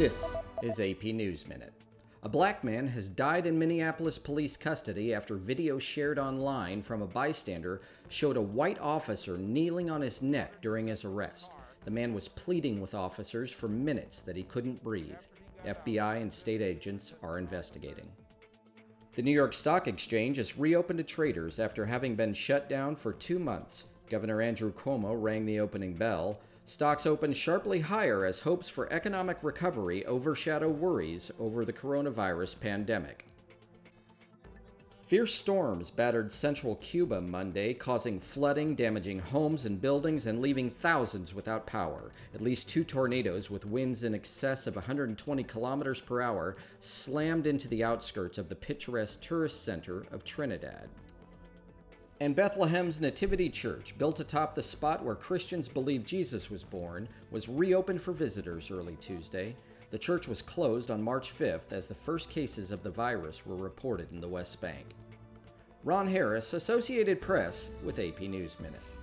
This is AP News Minute. A black man has died in Minneapolis police custody after video shared online from a bystander showed a white officer kneeling on his neck during his arrest. The man was pleading with officers for minutes that he couldn't breathe. FBI and state agents are investigating. The New York Stock Exchange has reopened to traders after having been shut down for two months. Governor Andrew Cuomo rang the opening bell. Stocks opened sharply higher as hopes for economic recovery overshadow worries over the coronavirus pandemic. Fierce storms battered central Cuba Monday, causing flooding, damaging homes and buildings, and leaving thousands without power. At least two tornadoes with winds in excess of 120 kilometers per hour slammed into the outskirts of the picturesque tourist center of Trinidad. And Bethlehem's Nativity Church, built atop the spot where Christians believe Jesus was born, was reopened for visitors early Tuesday. The church was closed on March 5th as the first cases of the virus were reported in the West Bank. Ron Harris, Associated Press, with AP News Minute.